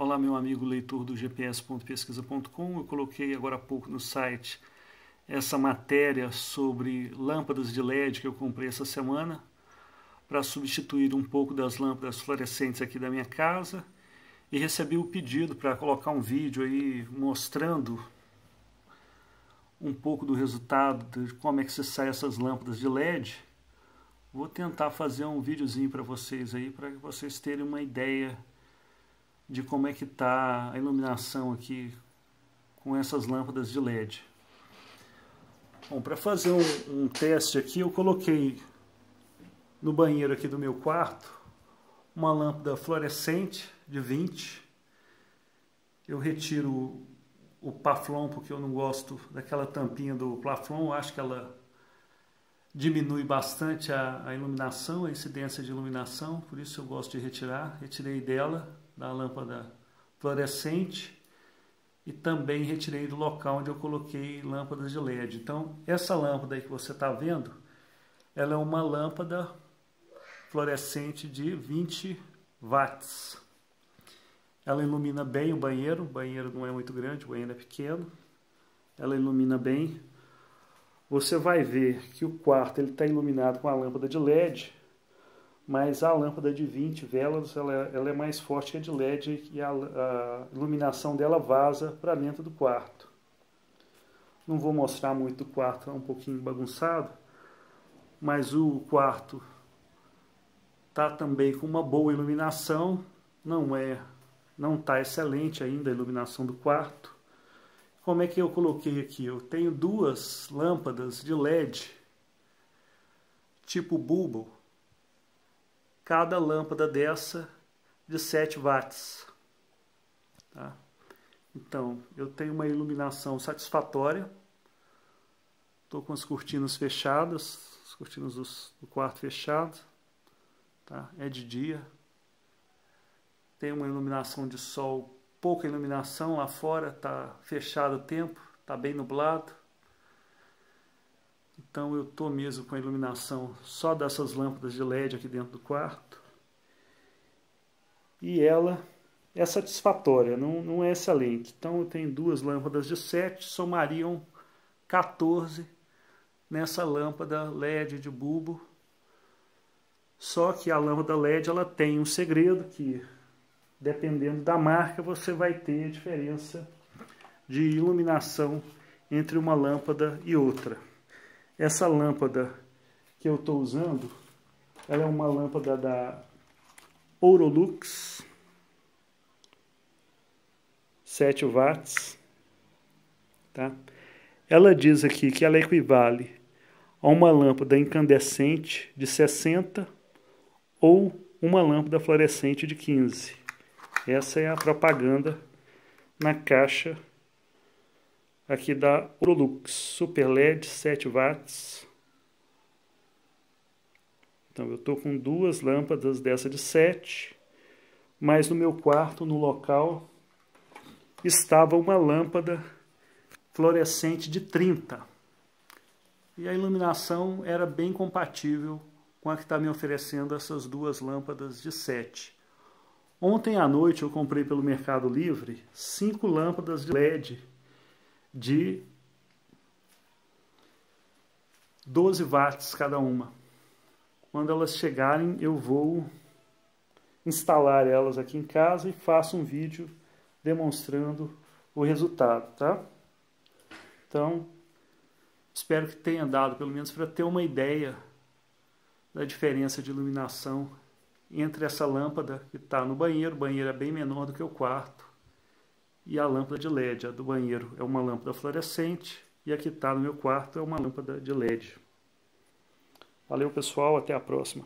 Olá, meu amigo leitor do gps.pesquisa.com. Eu coloquei agora há pouco no site essa matéria sobre lâmpadas de LED que eu comprei essa semana para substituir um pouco das lâmpadas fluorescentes aqui da minha casa e recebi o pedido para colocar um vídeo aí mostrando um pouco do resultado de como é que se sai essas lâmpadas de LED. Vou tentar fazer um videozinho para vocês aí para vocês terem uma ideia de como é que está a iluminação aqui com essas lâmpadas de LED. Bom, para fazer um, um teste aqui, eu coloquei no banheiro aqui do meu quarto uma lâmpada fluorescente de 20. Eu retiro o Paflon porque eu não gosto daquela tampinha do Plaflon, acho que ela diminui bastante a, a, iluminação, a incidência de iluminação, por isso eu gosto de retirar. Retirei dela, da lâmpada fluorescente, e também retirei do local onde eu coloquei lâmpadas de LED. Então, essa lâmpada aí que você está vendo, ela é uma lâmpada fluorescente de 20 watts. Ela ilumina bem o banheiro, o banheiro não é muito grande, o banheiro é pequeno. Ela ilumina bem você vai ver que o quarto está iluminado com a lâmpada de LED, mas a lâmpada de 20 velas ela, ela é mais forte que a de LED e a, a iluminação dela vaza para dentro do quarto. Não vou mostrar muito do quarto, é um pouquinho bagunçado, mas o quarto está também com uma boa iluminação, não é, não está excelente ainda a iluminação do quarto, como é que eu coloquei aqui? Eu tenho duas lâmpadas de LED, tipo bulbo. Cada lâmpada dessa de 7 watts. Tá? Então, eu tenho uma iluminação satisfatória. Estou com as cortinas fechadas, as cortinas do, quarto fechadas. Tá? É de dia. Tem uma iluminação de sol pouca iluminação lá fora, está fechado o tempo, está bem nublado. Então eu estou mesmo com a iluminação só dessas lâmpadas de LED aqui dentro do quarto. E ela é satisfatória, não, não é excelente. Então eu tenho duas lâmpadas de 7, somariam 14 nessa lâmpada LED de bulbo. Só que a lâmpada LED ela tem um segredo que dependendo da marca, você vai ter diferença de iluminação entre uma lâmpada e outra. Essa lâmpada que eu estou usando, ela é uma lâmpada da Ourolux, 7 watts, tá? Ela diz aqui que ela equivale a uma lâmpada incandescente de 60 ou uma lâmpada fluorescente de 15. Essa é a propaganda na caixa aqui da Prolux Super LED 7 watts. Então eu estou com duas lâmpadas dessa de 7, mas no meu quarto, no local, estava uma lâmpada fluorescente de 30. E a iluminação era bem compatível com a que está me oferecendo essas duas lâmpadas de 7. Ontem à noite eu comprei pelo Mercado Livre cinco lâmpadas de LED de 12 watts cada uma. Quando elas chegarem, eu vou instalar elas aqui em casa e faço um vídeo demonstrando o resultado, tá? Então, espero que tenha dado, pelo menos para ter uma ideia da diferença de iluminação entre essa lâmpada que está no banheiro, o banheiro é bem menor do que o quarto, e a lâmpada de LED. A do banheiro é uma lâmpada fluorescente e a que está no meu quarto é uma lâmpada de LED. Valeu pessoal, até a próxima.